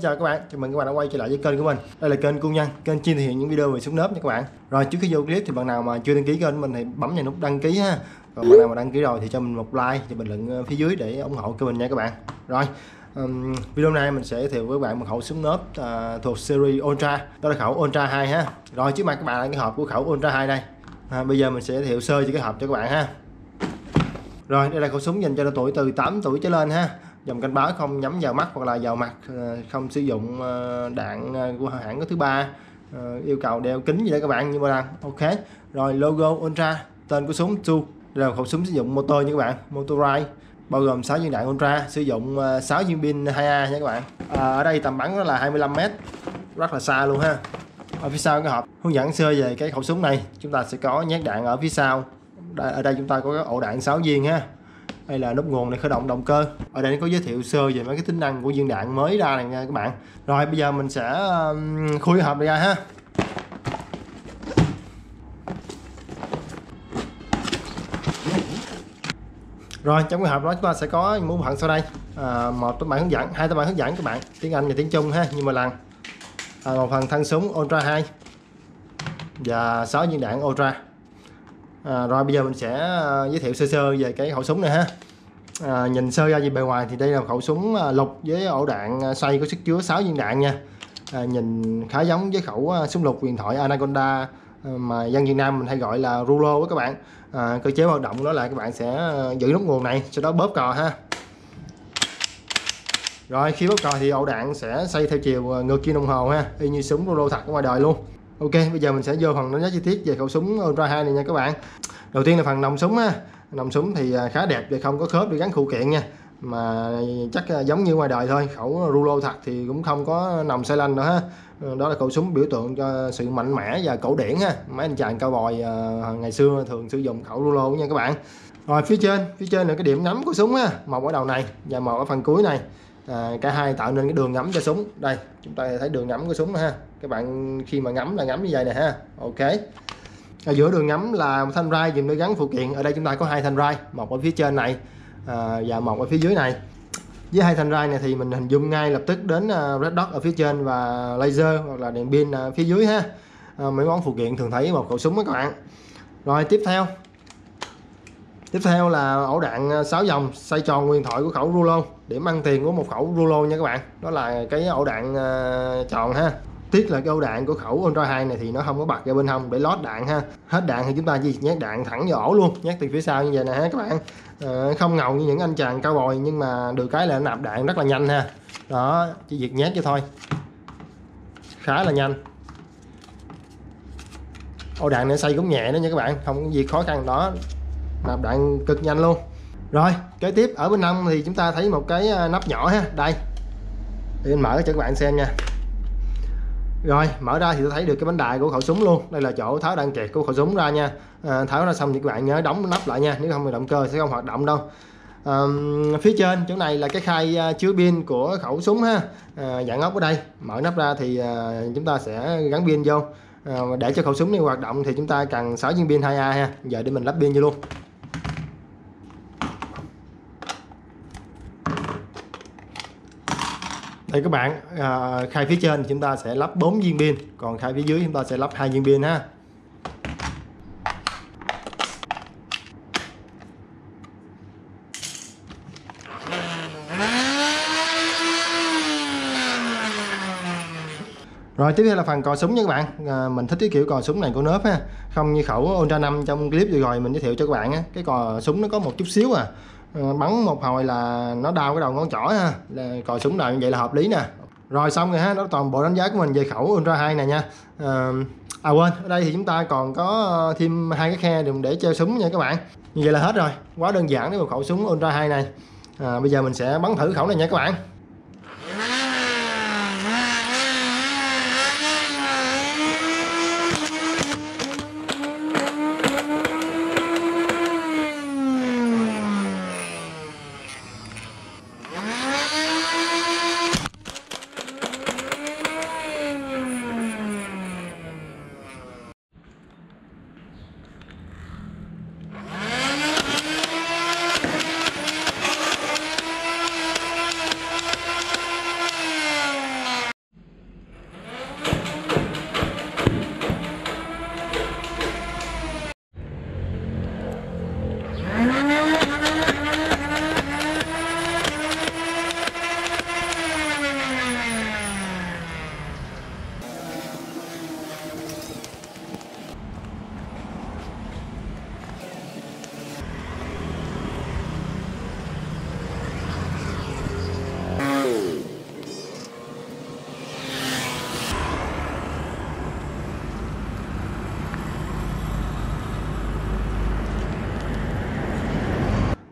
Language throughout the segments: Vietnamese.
xin chào các bạn, chào mừng các bạn đã quay trở lại với kênh của mình. Đây là kênh Cung Nhân, kênh chuyên thể hiện những video về súng nớp nha các bạn. Rồi trước khi vô clip thì bạn nào mà chưa đăng ký kênh của mình thì bấm vào nút đăng ký ha. Còn bạn nào mà đăng ký rồi thì cho mình một like và bình luận ờ, phía dưới để ủng hộ kênh mình nha các bạn. Rồi um, video này mình sẽ giới thiệu với các bạn một khẩu súng nớp uh, thuộc series Ultra, đó là khẩu Ultra 2 ha. Rồi trước mặt các bạn là cái hộp của khẩu Ultra 2 đây. À, bây giờ mình sẽ giới thiệu sơ cho cái hộp cho các bạn ha. Rồi đây là khẩu súng dành cho độ tuổi từ 8 tuổi trở lên ha dòng cảnh báo không nhắm vào mắt hoặc là vào mặt ờ, không sử dụng ờ, đạn ờ, của hãng có thứ ba yêu cầu đeo kính gì đó các bạn như mà là ok. Rồi logo ultra tên của súng tu rồi là khẩu súng sử dụng motor nha các bạn motorized bao gồm 6 viên đạn ultra sử dụng 6 viên pin 2A nha các bạn. À, ở đây tầm bắn là 25m rất là xa luôn ha. Ở phía sau cái hộp hướng dẫn sơ về cái khẩu súng này chúng ta sẽ có nhát đạn ở phía sau. Ở đây chúng ta có cái ổ đạn 6 viên ha hay là nút nguồn để khởi động động cơ. Ở đây có giới thiệu sơ về mấy cái tính năng của viên đạn mới ra này nha các bạn. Rồi bây giờ mình sẽ khui hộp này ra ha. Rồi trong cái hộp đó chúng ta sẽ có những bộ phận sau đây. À, một tấm bản hướng dẫn hai tấm bản hướng dẫn các bạn. Tiếng anh và tiếng trung ha nhưng mà lần. À, một phần thân súng ultra 2 và 6 viên đạn ultra à, rồi bây giờ mình sẽ à, giới thiệu sơ sơ về cái khẩu súng này ha. À, nhìn sơ ra về bề ngoài thì đây là khẩu súng à, lục với ổ đạn à, xoay có sức chứa 6 viên đạn nha. À, nhìn khá giống với khẩu súng lục huyền thoại Anaconda mà dân Việt Nam mình hay gọi là rulo các bạn. À, cơ chế hoạt động đó là các bạn sẽ giữ nút nguồn này sau đó bóp cò ha. Rồi khi bóp cò thì ổ đạn sẽ xoay theo chiều ngược kim đồng hồ ha y như súng rulo thật ở ngoài đời luôn ok bây giờ mình sẽ vô phần đánh giá chi tiết về khẩu súng Ultra 2 này nha các bạn. Đầu tiên là phần nòng súng ha nòng súng thì à, khá đẹp và không có khớp để gắn phụ kiện nha. Mà chắc à, giống như ngoài đời thôi khẩu rulo thật thì cũng không có nòng xe lanh nữa ha. Ờ, đó là khẩu súng biểu tượng cho sự mạnh mẽ và cổ điển ha. Mấy anh chàng cao bòi à, ngày xưa thường sử dụng khẩu rulo nha các bạn. Rồi phía trên phía trên là cái điểm ngắm của súng ha một ở đầu này và một ở phần cuối này. À, cả hai tạo nên cái đường ngắm cho súng. Đây chúng ta thấy đường ngắm của súng ha các bạn khi mà ngắm là ngắm như vậy nè ha. Ok. Ở giữa đường ngắm là một thanh rai dùng để gắn phụ kiện. Ở đây chúng ta có hai thanh rai một ở phía trên này à, và một ở phía dưới này. Với hai thanh rai này thì mình hình dung ngay lập tức đến à, red dot ở phía trên và laser hoặc là đèn pin à, phía dưới ha. À, mấy món phụ kiện thường thấy một khẩu súng các bạn. Rồi tiếp theo. Tiếp theo là ổ đạn 6 dòng xoay tròn nguyên thoại của khẩu rulo điểm ăn tiền của một khẩu rulo nha các bạn. Đó là cái ổ đạn tròn ha tiếc là cái ổ đạn của khẩu Ultra 2 này thì nó không có bật ra bên hông để lót đạn ha. Hết đạn thì chúng ta chỉ nhét đạn thẳng vào ổ luôn nhét từ phía sau như vậy nè ha các bạn. À, không ngầu như những anh chàng cao bồi nhưng mà được cái là nạp đạn rất là nhanh ha. Đó chỉ việc nhét cho thôi. Khá là nhanh. Ổ đạn này xây cũng nhẹ đó nha các bạn không có gì khó khăn đó. Nạp đạn cực nhanh luôn. Rồi kế tiếp ở bên hông thì chúng ta thấy một cái ờ, nắp nhỏ ha. Đây. Để mình mở cho các bạn xem nha rồi mở ra thì tôi thấy được cái bánh đại của khẩu súng luôn. Đây là chỗ tháo đang kẹt của khẩu súng ra nha. À, tháo ra xong thì các bạn nhớ đóng nắp lại nha. Nếu không thì động cơ sẽ không hoạt động đâu. À, phía trên chỗ này là cái khai à, chứa pin của khẩu súng ha. À, dạng ốc ở đây. Mở nắp ra thì à, chúng ta sẽ gắn pin vô. À, để cho khẩu súng này hoạt động thì chúng ta cần 6 viên pin 2A ha. Giờ để mình lắp pin vô luôn. Đây các bạn à, khai phía trên chúng ta sẽ lắp 4 viên pin còn khai phía dưới chúng ta sẽ lắp hai viên pin ha. Rồi tiếp theo là phần cò súng nha các bạn. À, Mình thích cái kiểu cò súng này của nớp ha. Không như khẩu Ultra 5 trong clip vừa rồi mình giới thiệu cho các bạn á Cái cò súng nó có một chút xíu à. Ờ, bắn một hồi là nó đau cái đầu ngón trỏ ha. Là còi súng đạn như vậy là hợp lý nè. Rồi xong rồi ha đó toàn bộ đánh giá của mình về khẩu Ultra 2 này nha. À, à quên ở đây thì chúng ta còn có ờ, thêm hai cái khe dùng để treo súng nha các bạn. Như vậy là hết rồi. Quá đơn giản với một khẩu súng Ultra 2 này. À, bây giờ mình sẽ bắn thử khẩu này nha các bạn.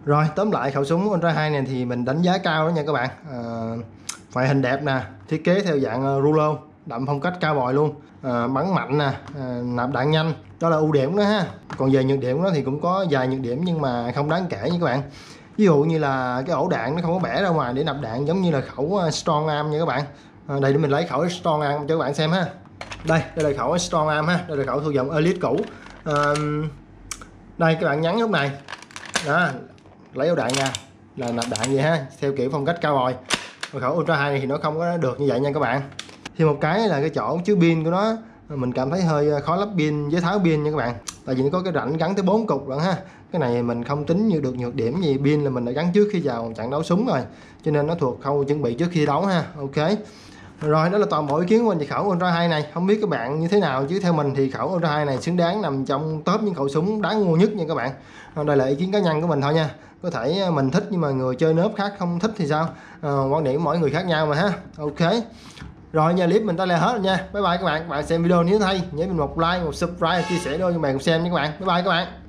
Rồi tóm lại khẩu súng Ultra 2 này thì mình đánh giá cao đó nha các bạn. À, ngoại hình đẹp nè thiết kế theo dạng ờ, rulo đậm phong cách cao bòi luôn. À, bắn mạnh nè à, nạp đạn nhanh. Đó là ưu điểm đó ha. Còn về nhược điểm đó thì cũng có vài nhược điểm nhưng mà không đáng kể nha các bạn. Ví dụ như là cái ổ đạn nó không có bẻ ra ngoài để nạp đạn giống như là khẩu strong arm nha các bạn. À, đây để mình lấy khẩu strong arm cho các bạn xem ha. Đây đây là khẩu strong arm ha. Đây là khẩu thuộc dòng elite cũ. À, đây các bạn nhắn lúc này. Đó lấy ổ đạn nha. Là nạp đạn vậy ha, theo kiểu phong cách cao bồi còn khẩu ultra 2 này thì nó không có được như vậy nha các bạn. Thì một cái là cái chỗ chứa pin của nó, mình cảm thấy hơi ờ, khó lắp pin với tháo pin nha các bạn. Tại vì nó có cái rãnh gắn tới bốn cục lận ha. Cái này mình không tính như được nhược điểm gì, pin là mình đã gắn trước khi vào trận đấu súng rồi. Cho nên nó thuộc khâu chuẩn bị trước khi đấu ha, ok rồi đó là toàn bộ ý kiến của mình về khẩu Ultra 2 này. Không biết các bạn như thế nào chứ theo mình thì khẩu Ultra 2 này xứng đáng nằm trong top những khẩu súng đáng mua nhất nha các bạn. Ờ, đây là ý kiến cá nhân của mình thôi nha. Có thể ờ, mình thích nhưng mà người chơi nớp khác không thích thì sao? À, quan điểm mỗi người khác nhau mà ha. Ok. Rồi nha clip mình tới là hết rồi nha. Bye bye các bạn. Các bạn xem video nếu thấy nhớ mình một like một subscribe chia sẻ đôi cho bạn cùng xem nha các bạn. Bye bye các bạn.